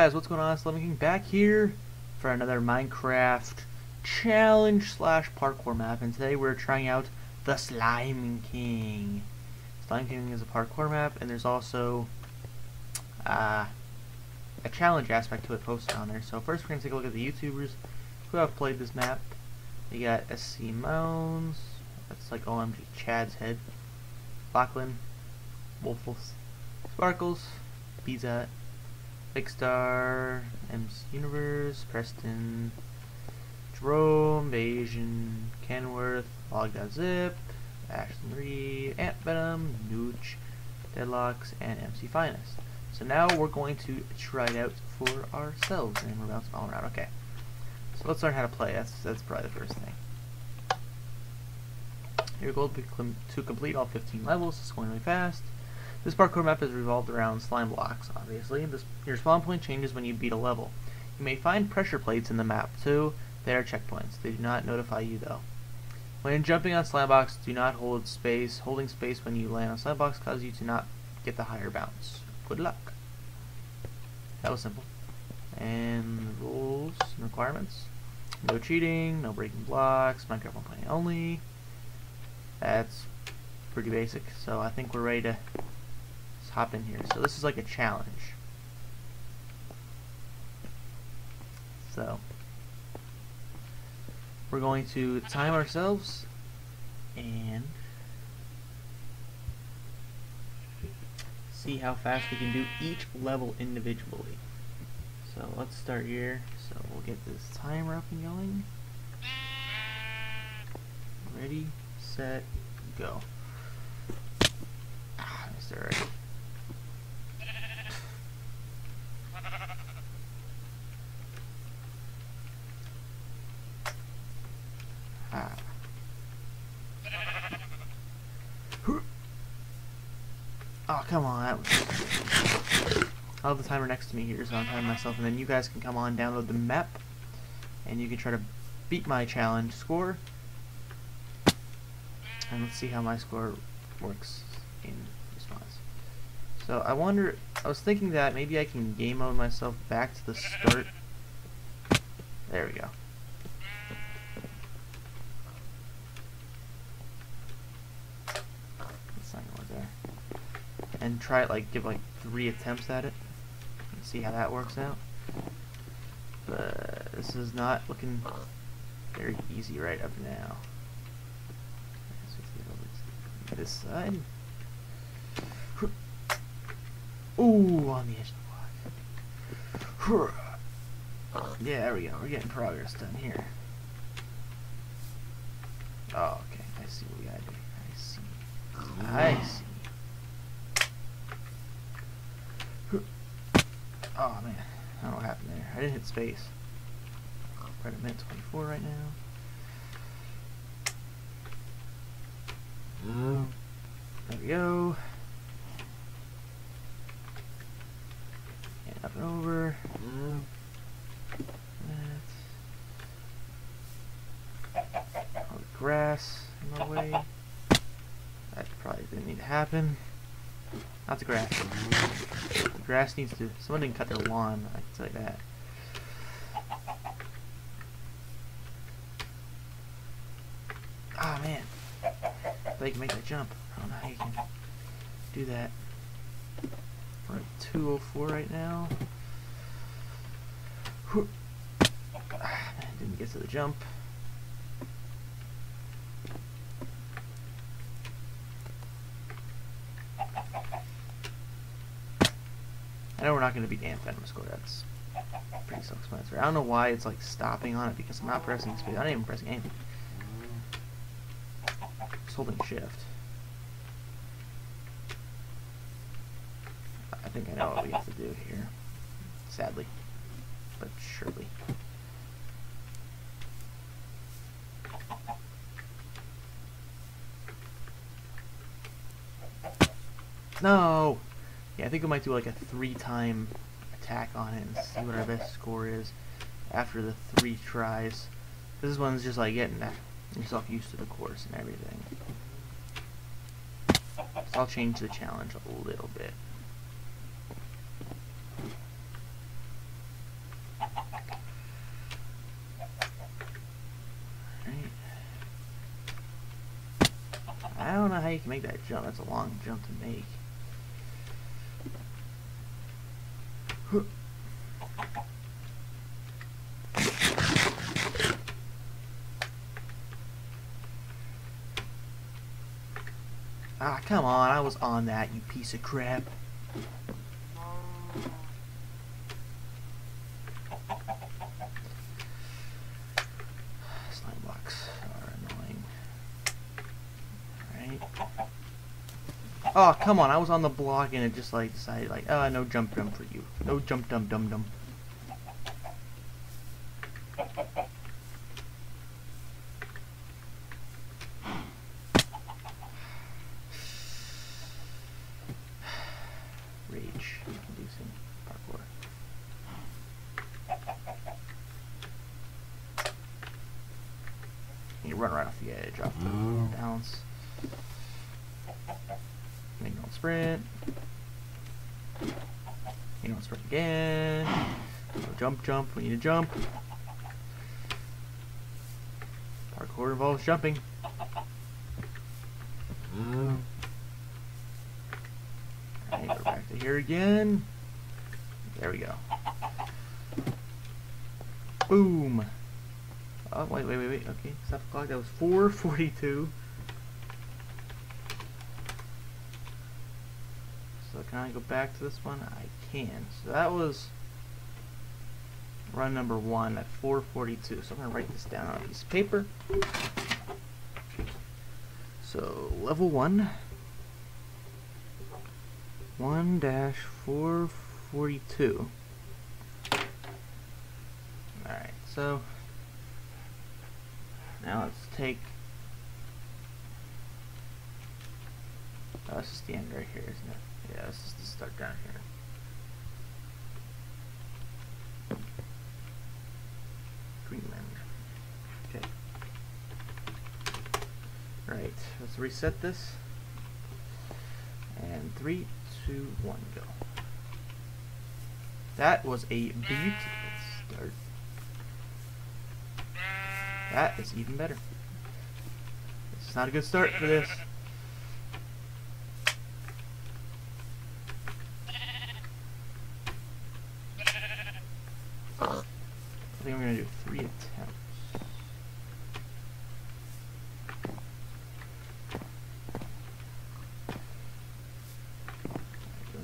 guys, what's going on? Slime King back here for another Minecraft challenge slash parkour map, and today we're trying out the Slime King. Slime King is a parkour map, and there's also uh, a challenge aspect to it posted on there. So first we're going to take a look at the YouTubers who have played this map. You got SC Moans, that's like OMG Chad's head, Lachlan, Woofless, Sparkles, Pizza, Big Star, M's Universe, Preston, Jerome, Asian, Kenworth, Log.zip, Ashton Reed, Ant Venom, Nooch, Deadlox, and MC Finest. So now we're going to try it out for ourselves, and we're bouncing all around. Okay. So let's learn how to play. That's that's probably the first thing. Your goal to complete all 15 levels. It's going really fast. This parkour map is revolved around slime blocks, obviously. This, your spawn point changes when you beat a level. You may find pressure plates in the map, too. They are checkpoints. They do not notify you, though. When jumping on slime blocks, do not hold space. Holding space when you land on slime blocks causes you to not get the higher bounce. Good luck. That was simple. And rules and requirements. No cheating, no breaking blocks, Minecraft 1.8 only. That's pretty basic, so I think we're ready to hop in here. So this is like a challenge. So we're going to time ourselves and see how fast we can do each level individually. So let's start here. So we'll get this timer up and going. Ready, set, go. Ah. Oh, come on. I'll have the timer next to me here, so I'm timing myself, and then you guys can come on, download the map, and you can try to beat my challenge score. And let's see how my score works in response. So I wonder, I was thinking that maybe I can game mode myself back to the start. There we go. And try it like give like three attempts at it and see how that works out but this is not looking very easy right up now this side Ooh, on the edge of the block. Yeah, there we go. We're getting progress done here. Oh, okay. I see what we gotta do. I see. I see. Oh man, I don't know what happened there. I didn't hit space. We're at a minute 24 right now. Mm. There we go. And up and over. All the grass in my way. That probably didn't need to happen. Not the grass. The grass needs to... Someone didn't cut their lawn, I can tell you that. Ah, oh, man. they can make that jump. I don't know how you can do that. We're at 204 right now. Ah, didn't get to the jump. I know we're not going to beat Ant Venom score. That's pretty self-explanatory. I don't know why it's like stopping on it because I'm not pressing space. I'm not even pressing anything. Just holding shift. I think I know what we have to do here. Sadly. But surely. No! Yeah, I think we might do like a three-time attack on it and see what our best score is after the three tries. This one's just like getting yourself used to the course and everything. So I'll change the challenge a little bit. I don't know how you can make that jump. That's a long jump to make. Ah, come on. I was on that, you piece of crap. Slime blocks are annoying. Right. Oh, come on. I was on the block and it just like decided like, oh, no jump jump for you. No jump dum dum dum. Rage inducing parkour. You run right off the edge, off the balance. Then you don't sprint. You don't sprint again. So jump, jump. We need to jump. Parkour involves jumping. Alright, go back to here again. There we go. Boom. Oh, wait, wait, wait, wait. Okay, stop the clock. That was 442. So can I go back to this one? I can. So that was run number one at 442. So I'm going to write this down on a piece of paper. So level one. 1 dash 442. Alright, so now let's take oh, this is the end right here, isn't it? Yeah, this is the start down here. Greenland. Okay. Right, let's reset this. And three, two, one, go. That was a beautiful start. That is even better. It's not a good start for this. I do three attempts.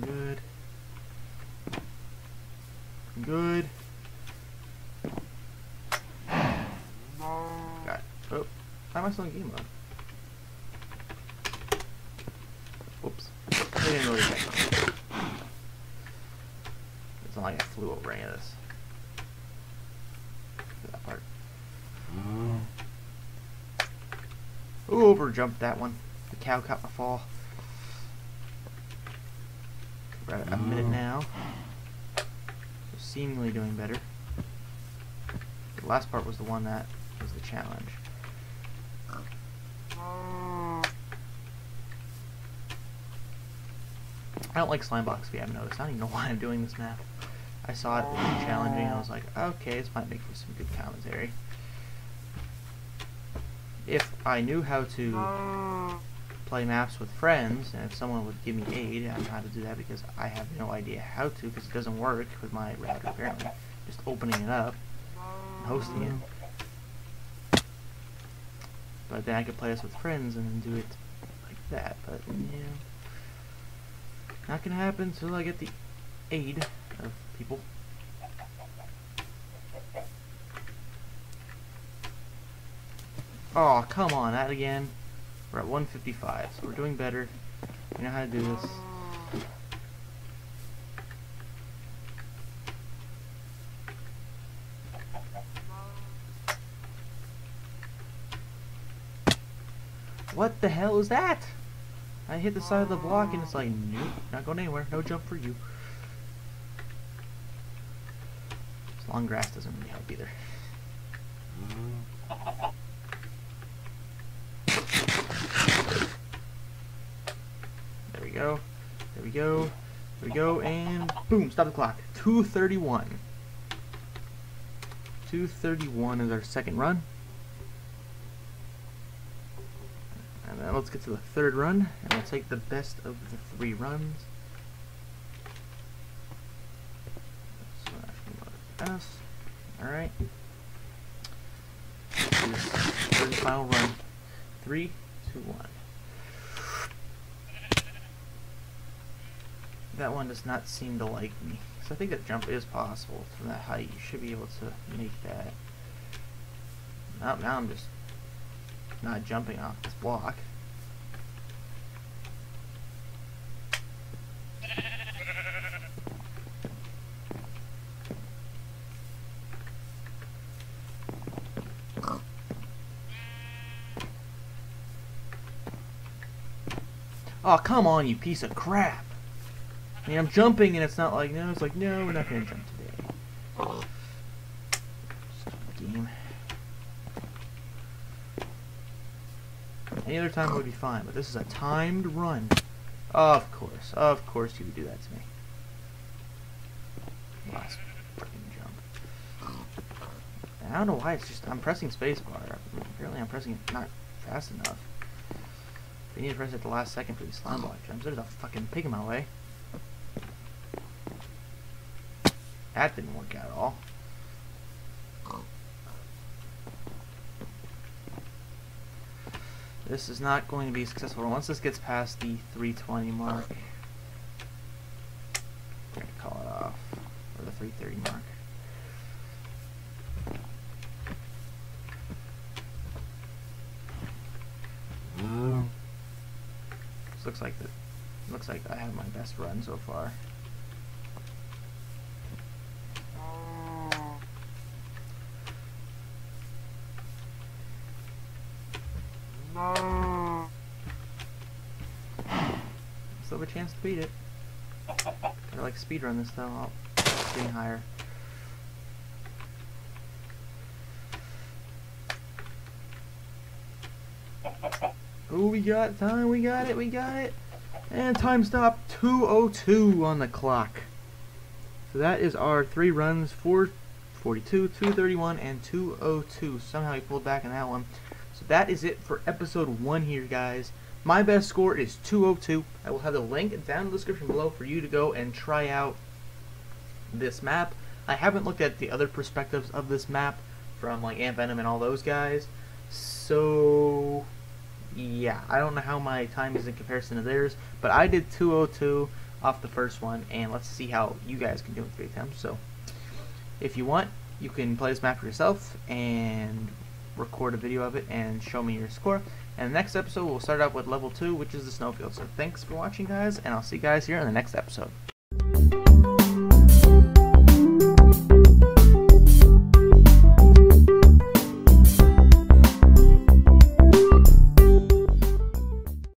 Good. Good. It. Oh, why am I still in game mode? Whoops. I didn't notice that. It's not like I flew over any of this. That part. Ooh, over jumped that one. The cow caught my fall. We're at a minute mm. now. So seemingly doing better. The last part was the one that was the challenge. I don't like slime blocks if you haven't noticed. I don't even know why I'm doing this map. I saw it, it was challenging, and I was like, okay, this might make for some good commentary. If I knew how to oh. play maps with friends, and if someone would give me aid, I know how to do that because I have no idea how to, because it doesn't work with my router apparently. Just opening it up and hosting it. But then I could play this with friends and then do it like that, but yeah. Not gonna happen until I get the aid of people. Oh, come on, that again. We're at 155, so we're doing better. We know how to do this. What the hell is that? I hit the side of the block and it's like, nope, not going anywhere. No jump for you. This long grass doesn't really help either. There we go. There we go. There we go. And boom, stop the clock. 231. 231 is our second run. And then let's get to the third run, and we'll take the best of the three runs. S. Alright. Third final run. Three, two, one. That one does not seem to like me. So I think that jump is possible from that height. You should be able to make that. Now, now I'm just not jumping off this block. Oh, come on, you piece of crap. I mean, I'm jumping and it's not like, no, it's like, no, we're not going to jump today. Game. Any other time would be fine, but this is a timed run. Of course, of course you would do that to me. Last freaking jump. And I don't know why it's just, I'm pressing spacebar. Apparently I'm pressing it not fast enough. They need to press it at the last second for these slime block jumps. There's a fucking pig in my way. That didn't work out at all. This is not going to be successful. Once this gets past the 320 mark, I'm going to call it off. Or the 330 mark. Um, this looks like the looks like I have my best run so far. Still have a chance to beat it. I like speedrun this though. I'll getting higher. Oh, we got time. We got it. We got it. And time stop 202 on the clock. So that is our three runs 442, 231, and 202. Somehow we pulled back on that one. So that is it for episode one here, guys. My best score is 202. I will have the link down in the description below for you to go and try out this map. I haven't looked at the other perspectives of this map from like Ant Venom and all those guys. So yeah, I don't know how my time is in comparison to theirs, but I did 202 off the first one, and let's see how you guys can do in three attempts. So, if you want, you can play this map for yourself and record a video of it and show me your score. And the next episode, we'll start out with level 2, which is the snowfield. So, thanks for watching, guys, and I'll see you guys here in the next episode.